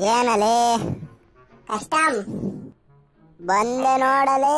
ಏನಲೇ? Custom ಬಂದೆ ನೋಡಲೇ.